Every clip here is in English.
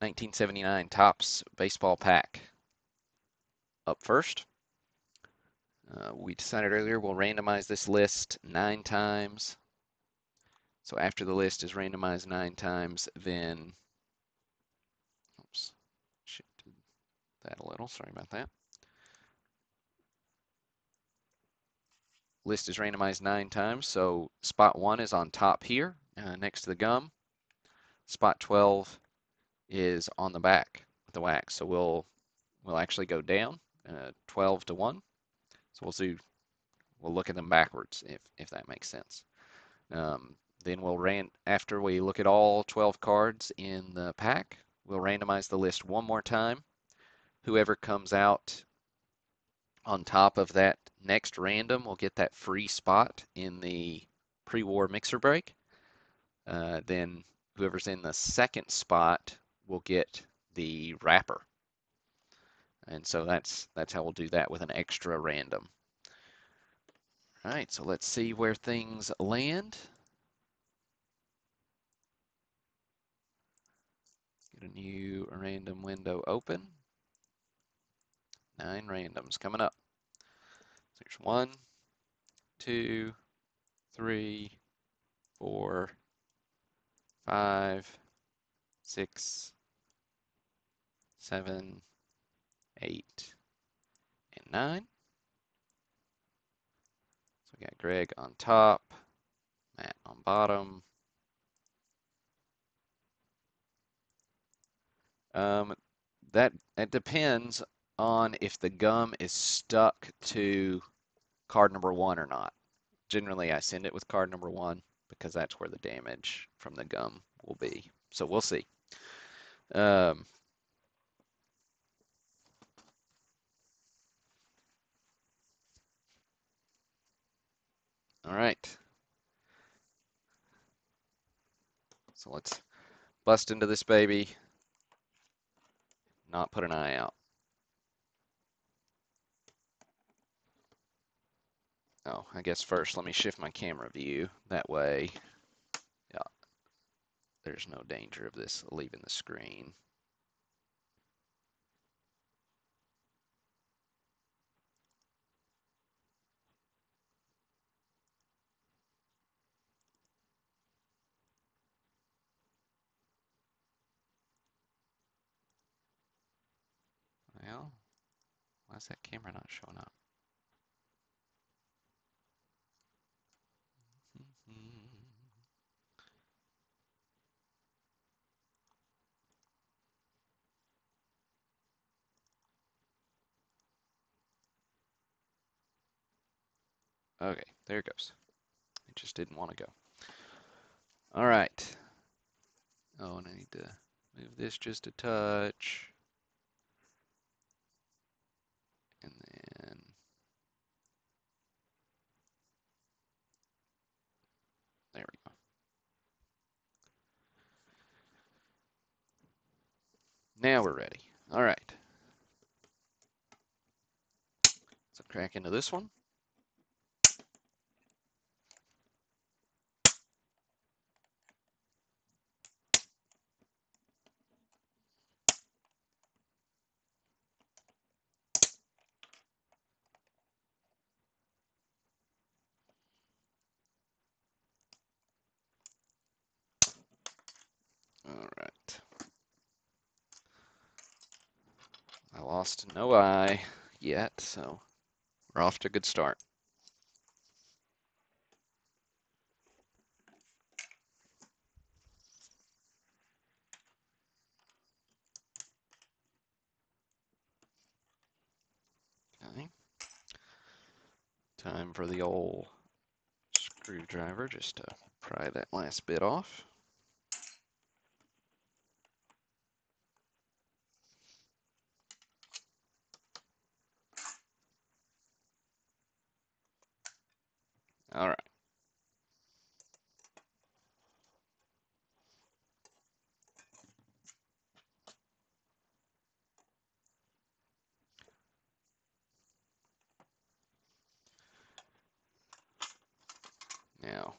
1979 Topps Baseball Pack. Up first, uh, we decided earlier we'll randomize this list nine times. So after the list is randomized nine times, then, oops, shifted that a little, sorry about that. List is randomized nine times, so spot one is on top here, uh, next to the gum. Spot 12 is on the back with the wax, so we'll we'll actually go down uh, 12 to 1. So we'll do, we'll look at them backwards if, if that makes sense. Um, then we'll ran after we look at all 12 cards in the pack, we'll randomize the list one more time. Whoever comes out on top of that next random will get that free spot in the pre-war mixer break. Uh, then whoever's in the second spot will get the wrapper. And so that's that's how we'll do that with an extra random. All right, so let's see where things land. Get a new random window open. Nine randoms coming up. So there's one, two, three, four, five, six, seven, eight, and nine. So we got Greg on top, Matt on bottom, Um, that it depends on if the gum is stuck to card number one or not. Generally, I send it with card number one because that's where the damage from the gum will be. So we'll see. Um, all right. So let's bust into this baby not put an eye out. Oh, I guess first let me shift my camera view. That way, yeah, there's no danger of this leaving the screen. Well, why is that camera not showing up? Okay, there it goes. It just didn't want to go. All right. Oh, and I need to move this just a touch. and then there we go. Now we're ready. All right. So crack into this one. Lost no eye yet, so we're off to a good start. Okay. Time for the old screwdriver just to pry that last bit off. All right. Now,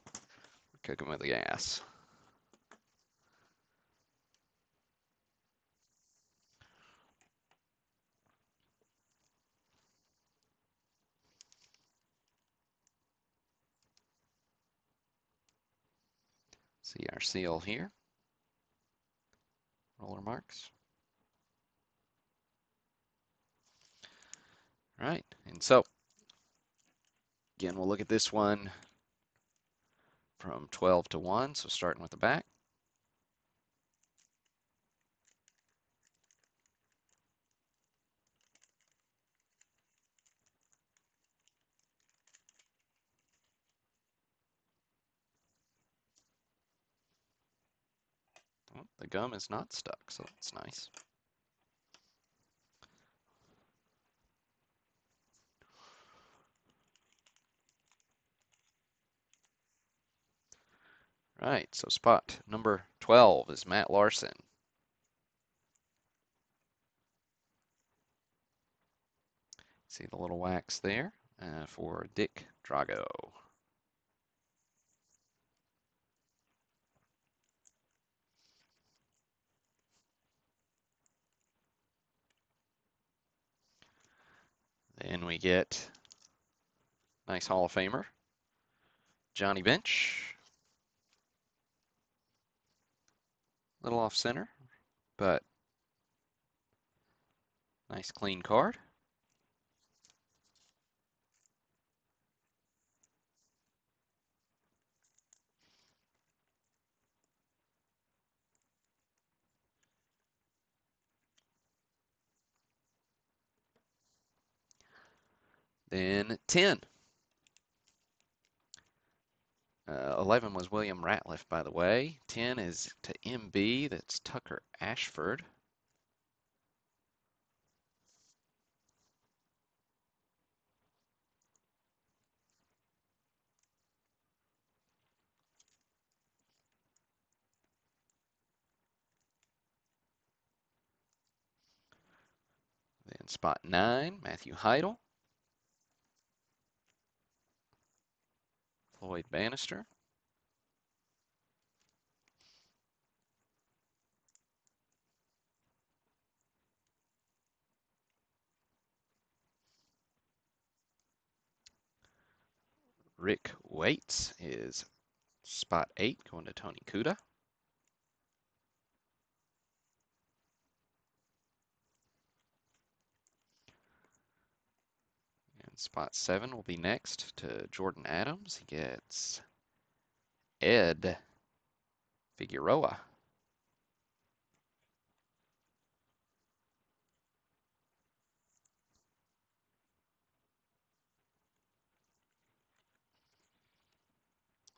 we're cooking with the gas. See our seal here. Roller marks. All right, and so again, we'll look at this one from 12 to 1, so starting with the back. The gum is not stuck, so that's nice. Right, so spot number 12 is Matt Larson. See the little wax there uh, for Dick Drago. Then we get nice Hall of Famer, Johnny Bench. A Little off center, but nice clean card. Then 10. Uh, 11 was William Ratliff, by the way. 10 is to MB, that's Tucker Ashford. Then spot 9, Matthew Heidel. Floyd Bannister. Rick Waits is spot eight, going to Tony Kuda. Spot seven will be next to Jordan Adams. He gets Ed Figueroa.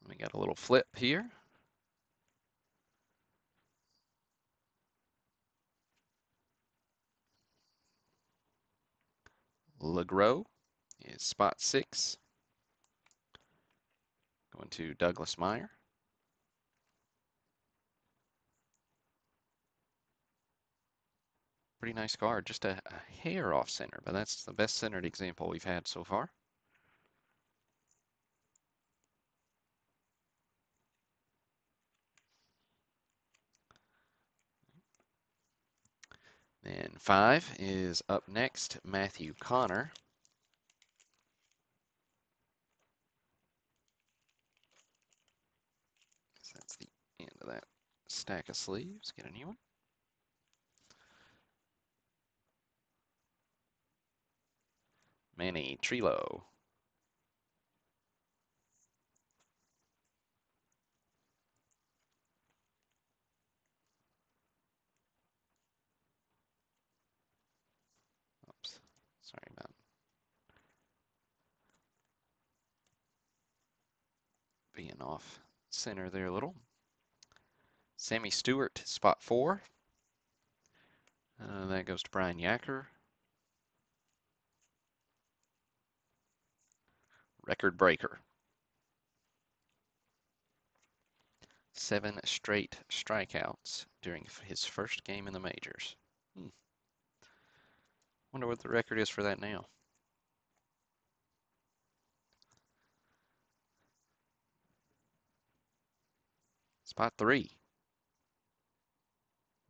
We got a little flip here. LeGros spot six. Going to Douglas Meyer. Pretty nice card, just a, a hair off center, but that's the best centered example we've had so far. And five is up next, Matthew Connor. So that's the end of that stack of sleeves. Get a new one. Manny Trillo. Oops, sorry about being off center there a little. Sammy Stewart, spot four. Uh, that goes to Brian Yacker. Record breaker. Seven straight strikeouts during his first game in the majors. Hmm. Wonder what the record is for that now. Spot three.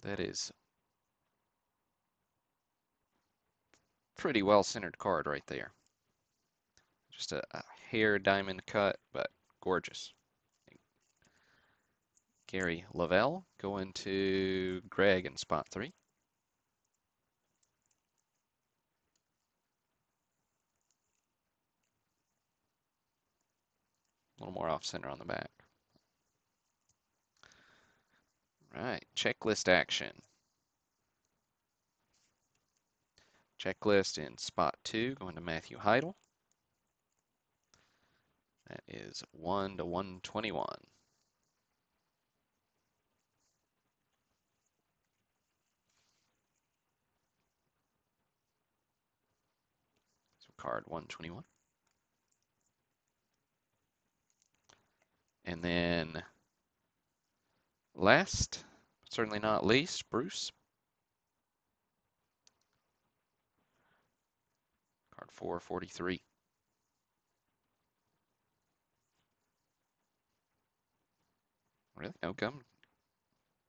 That is pretty well centered card right there. Just a, a hair diamond cut, but gorgeous. Gary Lavelle going to Greg in spot three. A little more off center on the back. Right, checklist action. Checklist in spot two, going to Matthew Heidel. That is 1 to 121. So card 121. And then last, certainly not least, Bruce. Card 443. Really no gum,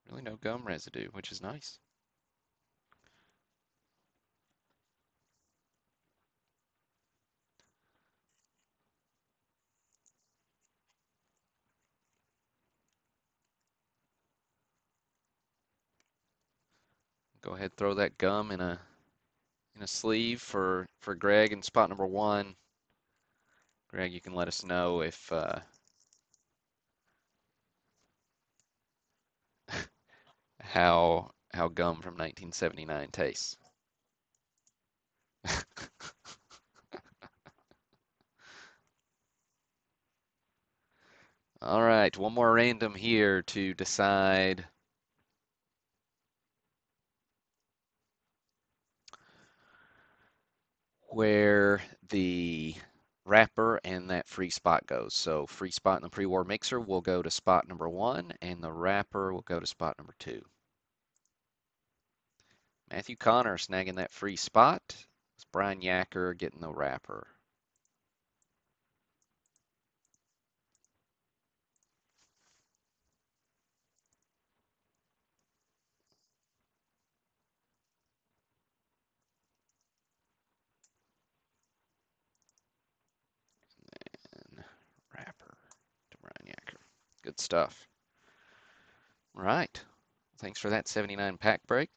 really no gum residue, which is nice. Go ahead, throw that gum in a in a sleeve for for Greg in spot number one. Greg, you can let us know if uh, how how gum from 1979 tastes. All right, one more random here to decide where the wrapper and that free spot goes. So free spot in the pre-war mixer will go to spot number one and the wrapper will go to spot number two. Matthew Connor snagging that free spot. It's Brian Yacker getting the wrapper. And wrapper to Brian Yacker. Good stuff. Right. Thanks for that 79 pack break.